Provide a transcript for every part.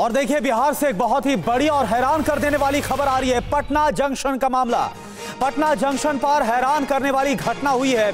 और देखिए, बिहार से एक बहुत ही बड़ी और हैरान कर देने वाली खबर आ रही है, पटना जंक्शन का मामला। पटना जंक्शन पर हैरान करने वाली घटना हुई है।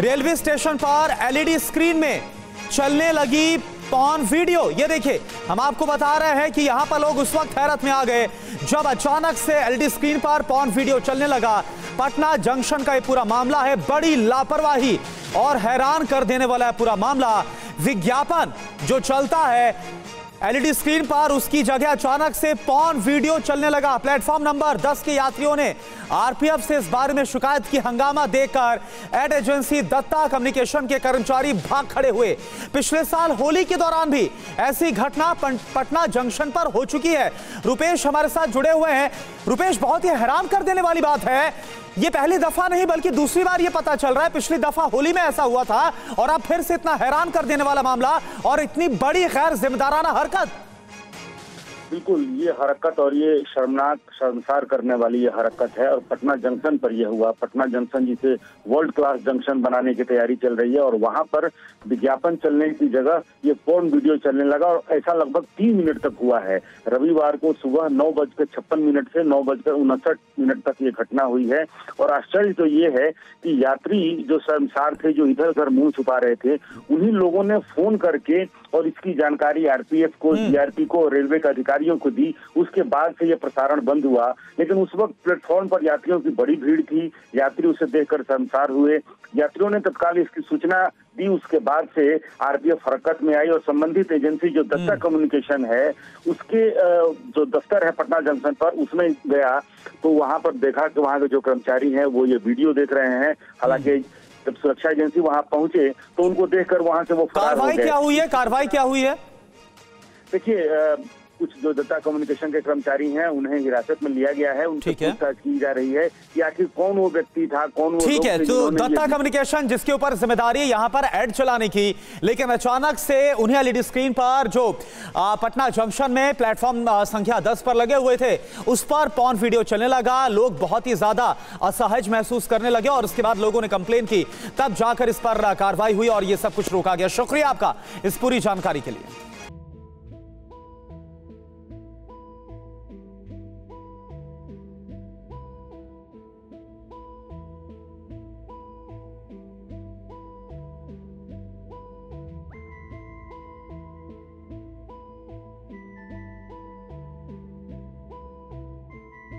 रेलवे स्टेशन पर एलईडी स्क्रीन में चलने लगी पॉन वीडियो। ये देखिए, हम आपको बता रहे हैं कि यहाँ पर लोग उस वक्त हैरत में आ गए, जब अचानक से एलईडी स्क्रीन पर पॉन वीडियो चलने लगा। पटना जंक्शन का ये पूरा मामला है, बड़ी लापरवाही और हैरान कर देने वाला है पूरा मामला। विज्ञापन जो चलता है एलईडी स्क्रीन पर उसकी जगह अचानक से पॉन वीडियो चलने लगा। प्लेटफॉर्म नंबर 10 के यात्रियों ने आरपीएफ से इस बारे में शिकायत की हंगामा देकर एड एजेंसी दत्ता कम्युनिकेशन के कर्मचारी भाग खड़े हुए। पिछले साल होली के दौरान भी ऐसी घटना पटना जंक्शन पर हो चुकी है। रुपेश हमारे साथ जुड़े हुए हैं। रुपेश, बहुत ही हैरान कर देने वाली बात है ये पहली दफ़ा नहीं, बल्कि दूसरी बार ये पता चल रहा है। पिछली दफ़ा होली में ऐसा हुआ था और अब फिर से इतना हैरान कर देने वाला मामला और इतनी बड़ी गैर जिम्मेदाराना हरकत। बिल्कुल ये हरकत और ये शर्मनाक शर्मसार करने वाली ये हरकत है और पटना जंक्शन पर यह हुआ। पटना जंक्शन जिसे वर्ल्ड क्लास जंक्शन बनाने की तैयारी चल रही है और वहाँ पर विज्ञापन चलने की जगह ये फ़ोन वीडियो चलने लगा और ऐसा लगभग तीन मिनट तक हुआ है। रविवार को सुबह नौ बजकर छप्पन मिनट से नौ बजकर उनसठ मिनट तक ये घटना हुई है और आश्चर्य तो ये है कि यात्री जो शर्मसार थे जो इधर उधर मुँह छुपा रहे थे उन्हीं लोगों ने फ़ोन करके और इसकी जानकारी आरपीएफ को जीआरपी को रेलवे के अधिकारियों को दी। उसके बाद से यह प्रसारण बंद हुआ। लेकिन उस वक्त प्लेटफॉर्म पर यात्रियों की बड़ी भीड़ थी। यात्री उसे देखकर शर्मसार हुए। यात्रियों ने तत्काल इसकी सूचना दी। उसके बाद से आरपीएफ हरकत में आई और संबंधित एजेंसी जो दत्ता कम्युनिकेशन है उसके जो दफ्तर है पटना जंक्शन पर उसमें गया। तो वहाँ पर देखा कि वहाँ के जो कर्मचारी हैं वो ये वीडियो देख रहे हैं। हालाँकि जब सुरक्षा एजेंसी वहाँ पहुँचे तो उनको देखकर वहाँ से वो कार्रवाई क्या हुई है? कार्रवाई क्या हुई है? देखिए कुछ जो दत्ता कम्युनिकेशन के कर्मचारी हैं उन्हें हिरासत में लिया गया है उनसे पूछताछ की जा रही है कि आखिर कौन वो व्यक्ति था कौन वो ठीक है तो दत्ता कम्युनिकेशन जिसके ऊपर ज़िम्मेदारी यहाँ पर एड चलाने की लेकिन अचानक से उन्हें एलईडी स्क्रीन पर जो पटना जंक्शन में प्लेटफॉर्म संख्या दस पर लगे हुए थे उस पर पॉन वीडियो चलने लगा लोग बहुत ही ज़्यादा असहज महसूस करने लगे और उसके बाद लोगों ने कंप्लेन की तब जाकर इस पर कार्रवाई हुई और ये सब कुछ रोका गया। शुक्रिया आपका इस पूरी जानकारी के लिए।